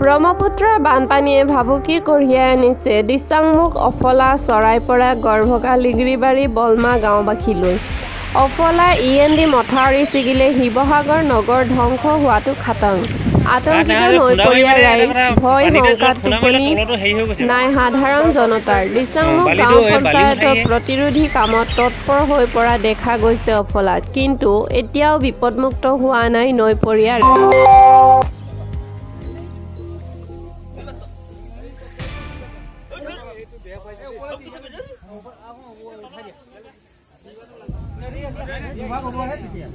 ব্ৰহ্মপুত্ৰৰ বানপানীয়ে ভাবুকি কঢ়িয়াই আনিছে। Disangmukh অফলা চৰাইপৰা গড়ভগা লিগিৰিবাৰী Balma গাঁওবাসীলৈ। অফলা E N D মথাউৰি ছিগিলে শিৱসাগৰ নগৰ ধ্বংস হোৱাটো খাটাং। আতংকিত নৈপৰীয়া ৰাইজ ভয় শংকাত টোপনি নাই সাধাৰণ জনতাৰ। দিচাংমুখ গাঁও পঞ্চায়তৰ প্ৰতিৰোধী কামত তৎপৰ হৈ পৰা দেখা গৈছে অফলাত। কিন্তু এতিয়াও বিপদমুক্ত হোৱা নাই নৈপৰীয়া ৰাইজ দুভাগ হ'বহে তেতিয়া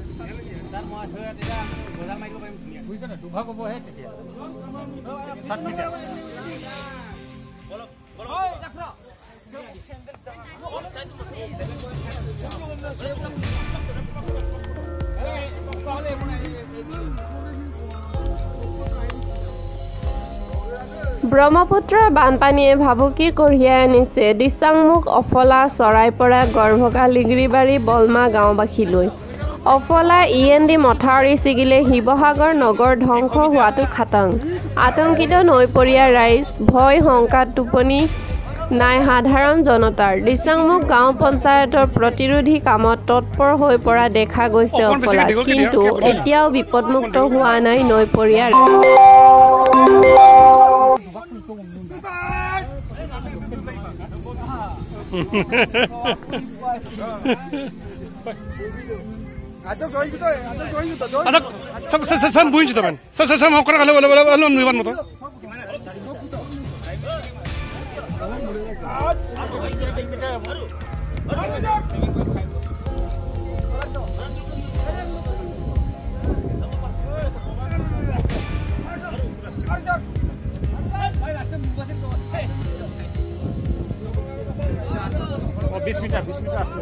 তাত মই থৈ তেতিয়া বজাৰ মাৰিব পাৰিম বুজিছ নাই দুভাগ হ'বহে তেতিয়া ব্ৰহ্মপুত্ৰৰ বানপানীয়ে ভাবুকি কঢ়িয়াই আনিছে। Disangmukh অফলা চৰাইপৰা গড়ভগা লিগিৰিবাৰী Balma গাঁওবাসীলৈ। অফলা E N D মথাউৰি ছিগিলে শিৱসাগৰ নগৰ ধ্বংস হোৱাটো খাটাং। আতংকিত নৈপৰীয়া ৰাইজ ভয় শংকাত টোপনি নাই সাধাৰণ জনতাৰ। দিচাংমুখ গাঁও পঞ্চায়তৰ প্ৰতিৰোধী কামত তৎপৰ হৈ পৰা দেখা গৈছে অফলাত কিন্তু এতিয়াও বিপদমুক্ত হোৱা নাই নৈপৰীয়া ৰাইজ। Sam sam aku kalau আছে।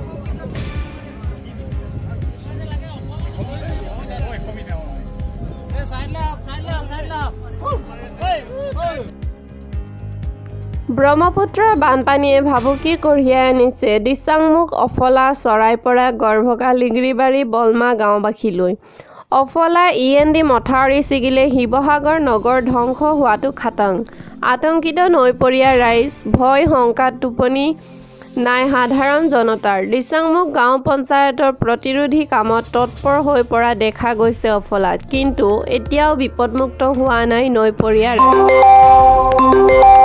ব্ৰহ্মপুত্ৰৰ বানপানীয়ে ভাবুকি কঢ়িয়াই আনিছে। Disangmukh অফলা চৰাইপৰা গড়ভগা লিগিৰিবাৰী Balma গাঁওবাসীলৈ। অফলা E N D মথাউৰি ছিগিলে শিৱসাগৰ নগৰ ধ্বংস হোৱাটো খাটাং। আতংকিত নৈপৰীয়া ৰাইজ ভয় শংকাত টোপনি নাই সাধাৰণ জনতাৰ দিচাংমুখ গাঁও পঞ্চায়তৰ প্ৰতিৰোধী কামত তৎপৰ হৈ পৰা দেখা গৈছে অফলাত। কিন্তু এতিয়াও বিপদমুক্ত হোৱা নাই নৈপৰীয়া ৰাইজ